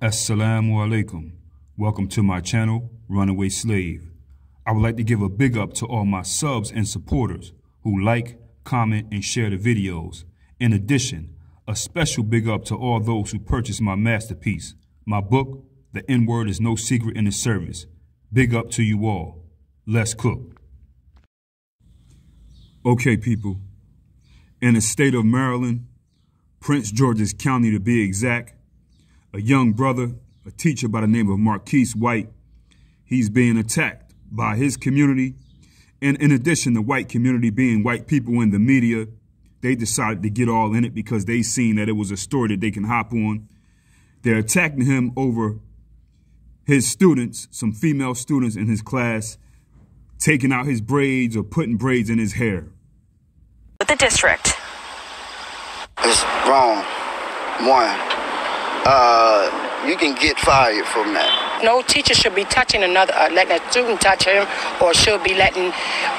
Assalamu alaikum. Welcome to my channel, Runaway Slave. I would like to give a big up to all my subs and supporters who like, comment, and share the videos. In addition, a special big up to all those who purchased my masterpiece, my book, The N-Word is No Secret in the Service. Big up to you all. Let's cook. Okay, people. In the state of Maryland, Prince George's County to be exact, a young brother, a teacher by the name of Marquise White, he's being attacked by his community. And in addition, the white community being white people in the media, they decided to get all in it because they seen that it was a story that they can hop on. They're attacking him over his students, some female students in his class, taking out his braids or putting braids in his hair. With the district. It's wrong. One, uh, you can get fired from that. No teacher should be touching another, uh, letting a student touch him, or should be letting,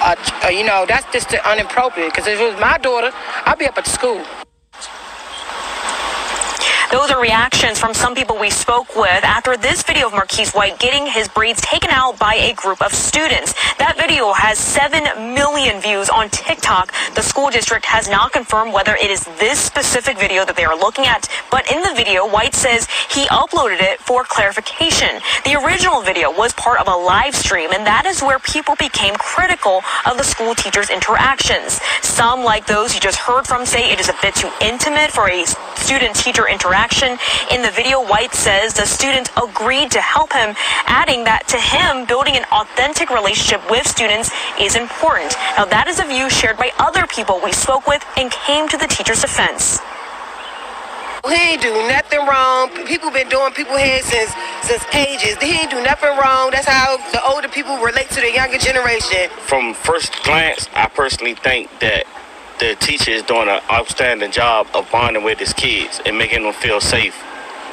uh, uh, you know, that's just inappropriate. Because if it was my daughter, I'd be up at the school. Those are reactions from some people we spoke with after this video of Marquise White getting his braids taken out by a group of students. That video has 7 million views on TikTok. The school district has not confirmed whether it is this specific video that they are looking at, but in the video, White says he uploaded it for clarification. The original video was part of a live stream, and that is where people became critical of the school teachers' interactions. Some, like those you just heard from, say it is a bit too intimate for a student-teacher interaction interaction. In the video, White says the student agreed to help him, adding that to him, building an authentic relationship with students is important. Now, that is a view shared by other people we spoke with and came to the teacher's defense. He ain't do nothing wrong. People been doing people head since since ages. He ain't do nothing wrong. That's how the older people relate to the younger generation. From first glance, I personally think that the teacher is doing an outstanding job of bonding with his kids and making them feel safe.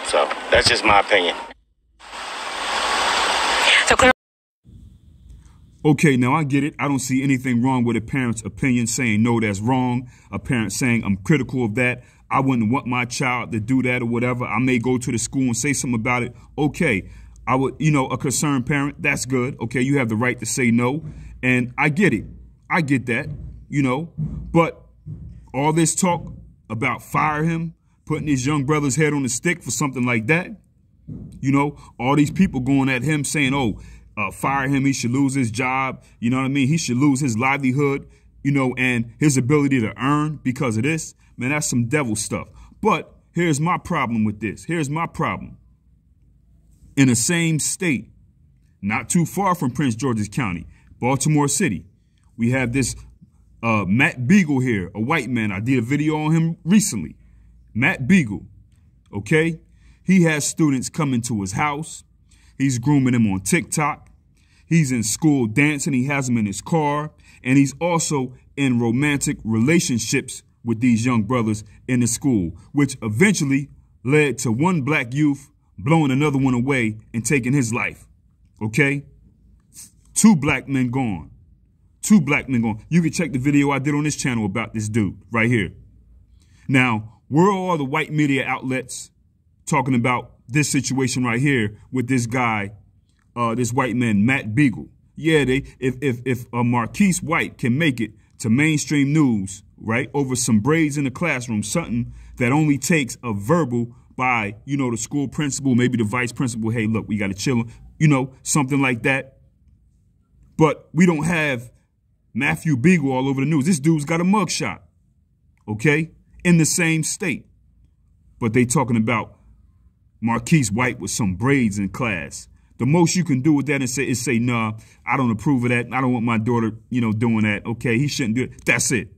So that's just my opinion. Okay, now I get it. I don't see anything wrong with a parent's opinion saying, no, that's wrong. A parent saying, I'm critical of that. I wouldn't want my child to do that or whatever. I may go to the school and say something about it. Okay, I would, you know, a concerned parent, that's good. Okay, you have the right to say no. And I get it. I get that you know. But all this talk about fire him, putting his young brother's head on the stick for something like that, you know, all these people going at him saying, oh, uh, fire him, he should lose his job, you know what I mean? He should lose his livelihood, you know, and his ability to earn because of this. Man, that's some devil stuff. But here's my problem with this. Here's my problem. In the same state, not too far from Prince George's County, Baltimore City, we have this uh, Matt Biegel here, a white man. I did a video on him recently. Matt Biegel, okay? He has students coming to his house. He's grooming them on TikTok. He's in school dancing. He has them in his car. And he's also in romantic relationships with these young brothers in the school, which eventually led to one black youth blowing another one away and taking his life. Okay? Two black men gone. Two black men going. You can check the video I did on this channel about this dude right here. Now, where are all the white media outlets talking about this situation right here with this guy, uh, this white man, Matt Biegel? Yeah, they if if if a Marquise White can make it to mainstream news, right, over some braids in the classroom, something that only takes a verbal by, you know, the school principal, maybe the vice principal, hey, look, we got to chill, you know, something like that. But we don't have Matthew Biegel all over the news. This dude's got a mugshot, okay, in the same state. But they talking about Marquise White with some braids in class. The most you can do with that is say, is say, nah, I don't approve of that. I don't want my daughter, you know, doing that. Okay, he shouldn't do it. That's it.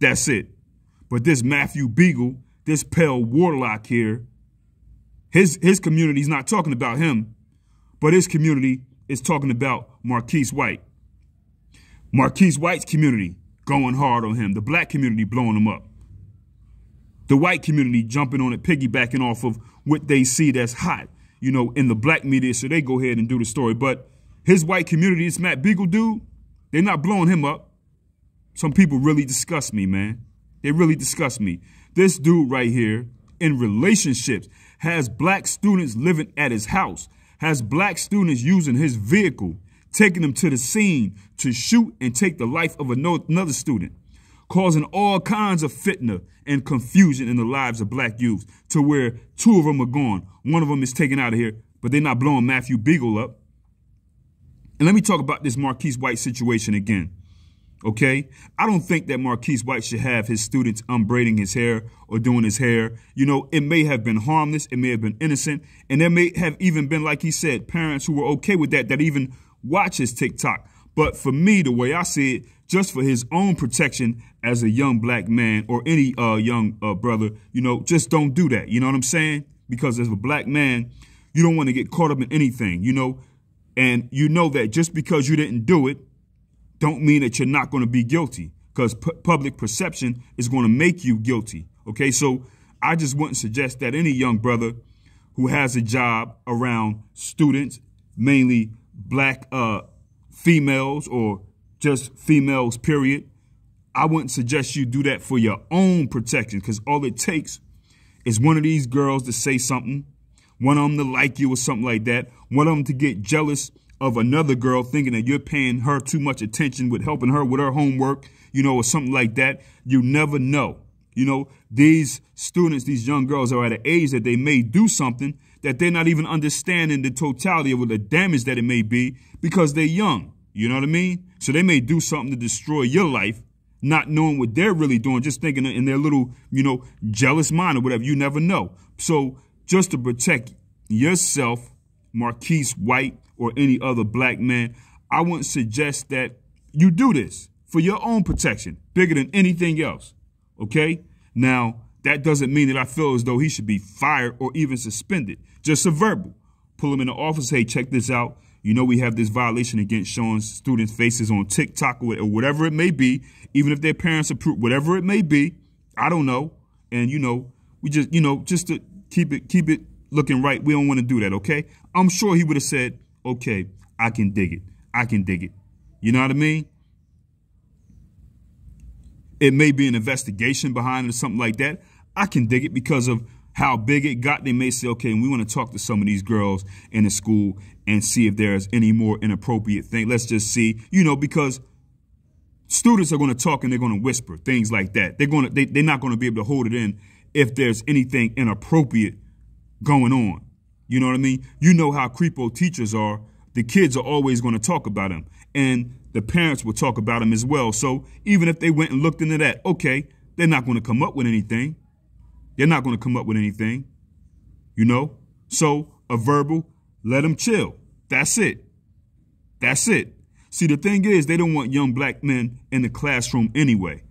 That's it. But this Matthew Biegel, this pale warlock here, his his community's not talking about him, but his community is talking about Marquise White. Marquise White's community going hard on him. The black community blowing him up. The white community jumping on it, piggybacking off of what they see that's hot, you know, in the black media. So they go ahead and do the story. But his white community, this Matt Biegel dude, they're not blowing him up. Some people really disgust me, man. They really disgust me. This dude right here in relationships, has black students living at his house, has black students using his vehicle, taking them to the scene to shoot and take the life of another student, causing all kinds of fitna and confusion in the lives of black youths to where two of them are gone. One of them is taken out of here, but they're not blowing Matthew Biegel up. And let me talk about this Marquise White situation again. Okay? I don't think that Marquise White should have his students unbraiding his hair or doing his hair. You know, it may have been harmless, it may have been innocent, and there may have even been, like he said, parents who were okay with that, that even watch his TikTok. But for me, the way I see it, just for his own protection as a young black man or any uh, young uh, brother, you know, just don't do that. You know what I'm saying? Because as a black man, you don't want to get caught up in anything, you know, and you know that just because you didn't do it, don't mean that you're not going to be guilty because public perception is going to make you guilty. Okay, so I just wouldn't suggest that any young brother who has a job around students, mainly black uh, females or just females, period, I wouldn't suggest you do that for your own protection because all it takes is one of these girls to say something, one of them to like you or something like that, one of them to get jealous of another girl thinking that you're paying her too much attention with helping her with her homework, you know, or something like that. You never know. You know, these students, these young girls are at an age that they may do something that they're not even understanding the totality of the damage that it may be because they're young. You know what I mean? So they may do something to destroy your life, not knowing what they're really doing, just thinking in their little, you know, jealous mind or whatever. You never know. So just to protect yourself, Marquise White, or any other black man, I wouldn't suggest that you do this for your own protection, bigger than anything else. Okay? Now, that doesn't mean that I feel as though he should be fired or even suspended. Just a verbal. Pull him in the office, hey, check this out. You know we have this violation against showing students' faces on TikTok or whatever it may be, even if their parents approve, whatever it may be. I don't know. And you know, we just, you know, just to keep it keep it looking right, we don't want to do that, okay? I'm sure he would have said, okay, I can dig it. I can dig it. You know what I mean? It may be an investigation behind it or something like that. I can dig it because of how big it got. They may say, okay, we want to talk to some of these girls in the school and see if there's any more inappropriate thing. Let's just see, you know, because students are going to talk and they're going to whisper things like that. They're going to, they, they're not going to be able to hold it in if there's anything inappropriate going on. You know what I mean? You know how creepo teachers are. The kids are always going to talk about them. And the parents will talk about them as well. So even if they went and looked into that, okay, they're not going to come up with anything. They're not going to come up with anything. You know? So a verbal, let them chill. That's it. That's it. See, the thing is, they don't want young black men in the classroom anyway.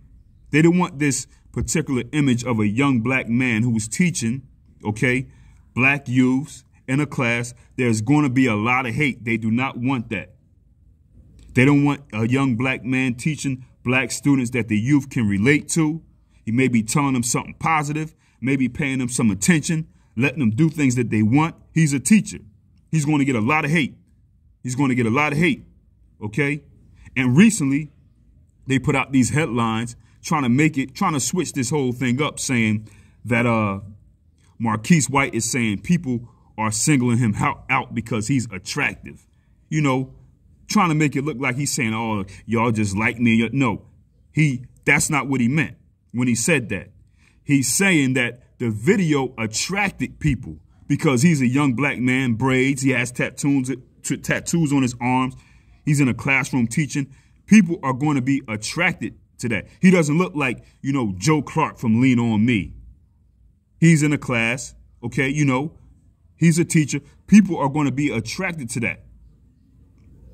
They don't want this particular image of a young black man who was teaching, okay, black youths in a class, there's going to be a lot of hate. They do not want that. They don't want a young black man teaching black students that the youth can relate to. He may be telling them something positive, maybe paying them some attention, letting them do things that they want. He's a teacher. He's going to get a lot of hate. He's going to get a lot of hate. Okay? And recently, they put out these headlines trying to make it, trying to switch this whole thing up, saying that uh, Marquise White is saying people are singling him out because he's attractive. You know, trying to make it look like he's saying, "Oh, y'all just like me." No, he. That's not what he meant when he said that. He's saying that the video attracted people because he's a young black man, braids. He has tattoos, tattoos on his arms. He's in a classroom teaching. People are going to be attracted to that. He doesn't look like, you know, Joe Clark from Lean On Me. He's in a class, okay, you know, He's a teacher. People are going to be attracted to that.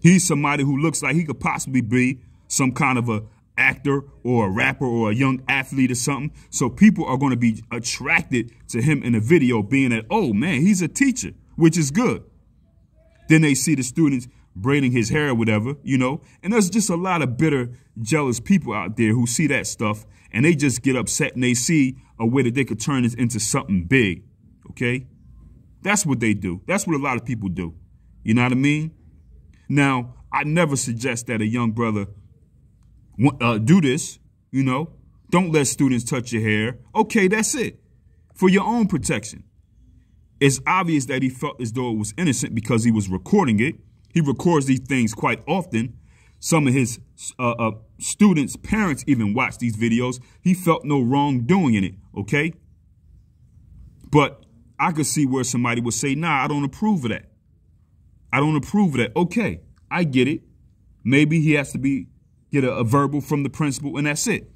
He's somebody who looks like he could possibly be some kind of a actor or a rapper or a young athlete or something. So people are going to be attracted to him in the video being that, oh man, he's a teacher, which is good. Then they see the students braiding his hair or whatever, you know, and there's just a lot of bitter, jealous people out there who see that stuff and they just get upset and they see a way that they could turn this into something big, okay? That's what they do. That's what a lot of people do. You know what I mean? Now, I never suggest that a young brother uh, do this, you know. Don't let students touch your hair. Okay, that's it. for your own protection. It's obvious that he felt as though it was innocent because he was recording it. He records these things quite often. Some of his uh, uh, students' parents even watch these videos. He felt no wrongdoing in it, okay? But I could see where somebody would say, nah, I don't approve of that. I don't approve of that. Okay, I get it. Maybe he has to be get a, a verbal from the principal, and that's it.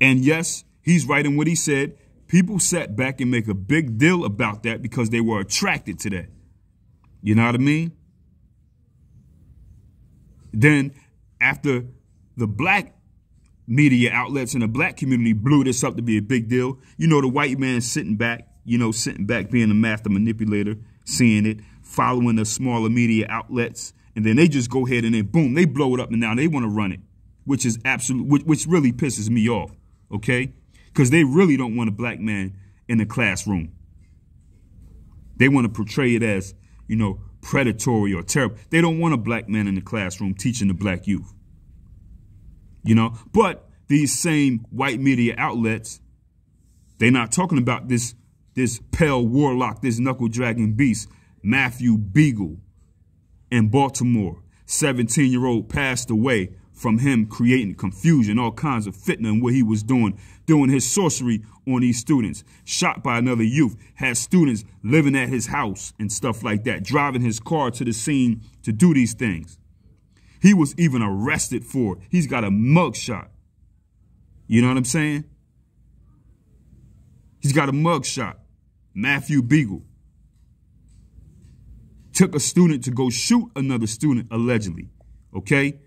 And yes, he's right in what he said. People sat back and make a big deal about that because they were attracted to that. You know what I mean? Then after the black media outlets and the black community blew this up to be a big deal, you know, the white man sitting back, you know, sitting back being a master manipulator, seeing it, following the smaller media outlets, and then they just go ahead and then boom, they blow it up and now they want to run it, which is absolute, which, which really pisses me off, okay? Because they really don't want a black man in the classroom. They want to portray it as, you know, predatory or terrible. They don't want a black man in the classroom teaching the black youth. You know, but these same white media outlets, they're not talking about this this pale warlock, this knuckle dragging beast, Matthew Biegel in Baltimore. 17 year old passed away from him creating confusion, all kinds of fitna what he was doing, doing his sorcery on these students. Shot by another youth, had students living at his house and stuff like that, driving his car to the scene to do these things. He was even arrested for it. He's got a mugshot. You know what I'm saying? He's got a mugshot. Matthew Biegel took a student to go shoot another student, allegedly. Okay?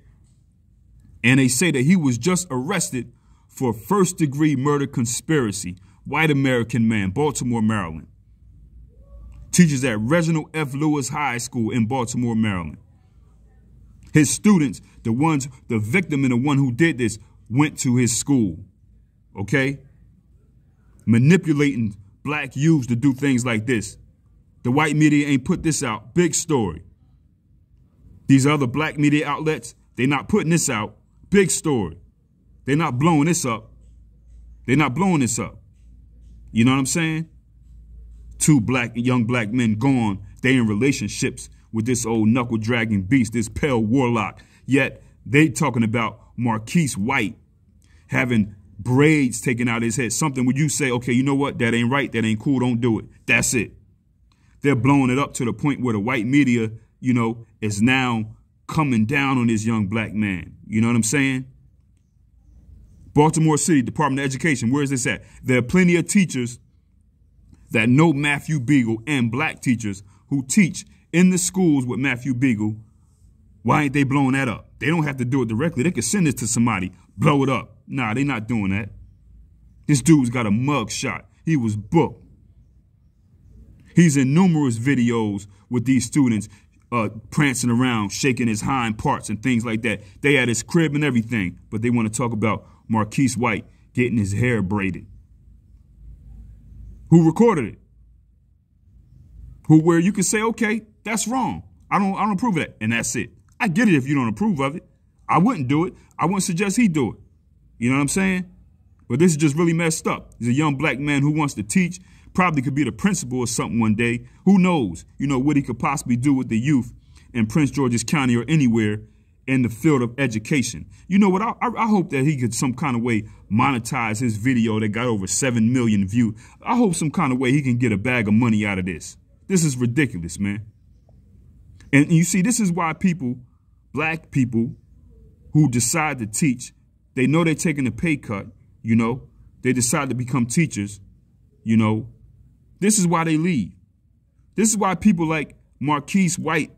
And they say that he was just arrested for first degree murder conspiracy. White American man, Baltimore, Maryland. Teaches at Reginald F. Lewis High School in Baltimore, Maryland. His students, the ones, the victim and the one who did this, went to his school. Okay? Manipulating black youths to do things like this. The white media ain't put this out. Big story. These other black media outlets, they not putting this out. Big story. They're not blowing this up. They're not blowing this up. You know what I'm saying? Two black young black men gone. They in relationships with this old knuckle dragging beast, this pale warlock. Yet they talking about Marquise White having braids taken out of his head. Something would you say, okay, you know what? That ain't right. That ain't cool. Don't do it. That's it. They're blowing it up to the point where the white media, you know, is now coming down on this young black man. You know what I'm saying? Baltimore City Department of Education, where is this at? There are plenty of teachers that know Matthew Biegel and black teachers who teach in the schools with Matthew Biegel. Why ain't they blowing that up? They don't have to do it directly. They could send it to somebody, blow it up. Nah, they not doing that. This dude's got a mug shot. He was booked. He's in numerous videos with these students uh, prancing around, shaking his hind parts and things like that. They at his crib and everything, but they want to talk about Marquise White getting his hair braided. Who recorded it? Who where you can say, okay, that's wrong. I don't I don't approve of that. And that's it. I get it if you don't approve of it. I wouldn't do it. I wouldn't suggest he do it. You know what I'm saying? But this is just really messed up. He's a young black man who wants to teach, probably could be the principal or something one day. Who knows, you know, what he could possibly do with the youth in Prince George's County or anywhere in the field of education. You know what? I, I, hope that he could some kind of way monetize his video that got over 7 million views. I hope some kind of way he can get a bag of money out of this. This is ridiculous, man. And you see, this is why people, black people who decide to teach, they know they're taking a pay cut, you know, they decide to become teachers, you know, this is why they leave. This is why people like Marquise White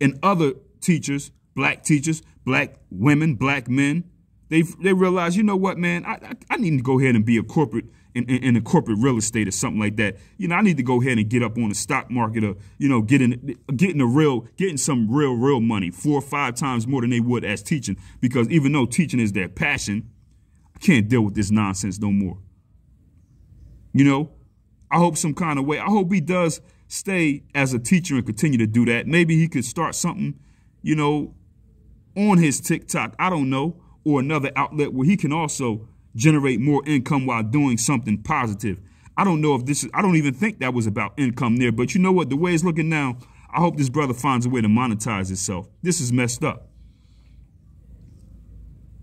and other teachers black teachers, black women, black men. They they realize, you know what, man, I, I, I need to go ahead and be a corporate in, in, in, a corporate real estate or something like that. You know, I need to go ahead and get up on the stock market or, you know, getting getting a real getting some real, real money, four or five times more than they would as teaching. Because even though teaching is their passion, I can't deal with this nonsense no more. You know, I hope some kind of way, I hope he does stay as a teacher and continue to do that. Maybe he could start something, you know, on his TikTok, I don't know, or another outlet where he can also generate more income while doing something positive. I don't know if this is, I don't even think that was about income there, but you know what? The way it's looking now, I hope this brother finds a way to monetize himself. This is messed up.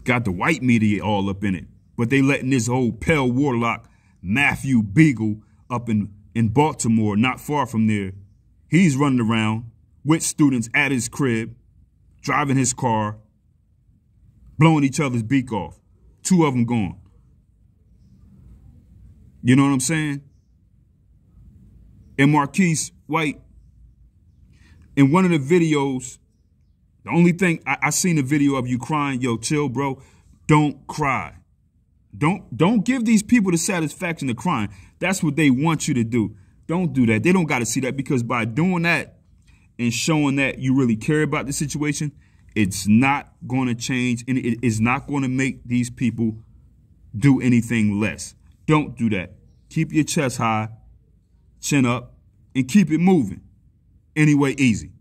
Got the white media all up in it, but they letting this old pale warlock Matthew Biegel up in, in Baltimore, not far from there. He's running around with students at his crib, driving his car, blowing each other's beak off. Two of them gone. You know what I'm saying? And Marquise White, in one of the videos, the only thing I, I seen a video of you crying, yo, chill, bro. Don't cry. Don't don't give these people the satisfaction of crying. That's what they want you to do. Don't do that. They don't got to see that because by doing that and showing that you really care about the situation, it's not going to change and it is not going to make these people do anything less. Don't do that. Keep your chest high, chin up, and keep it moving. Anyway, easy.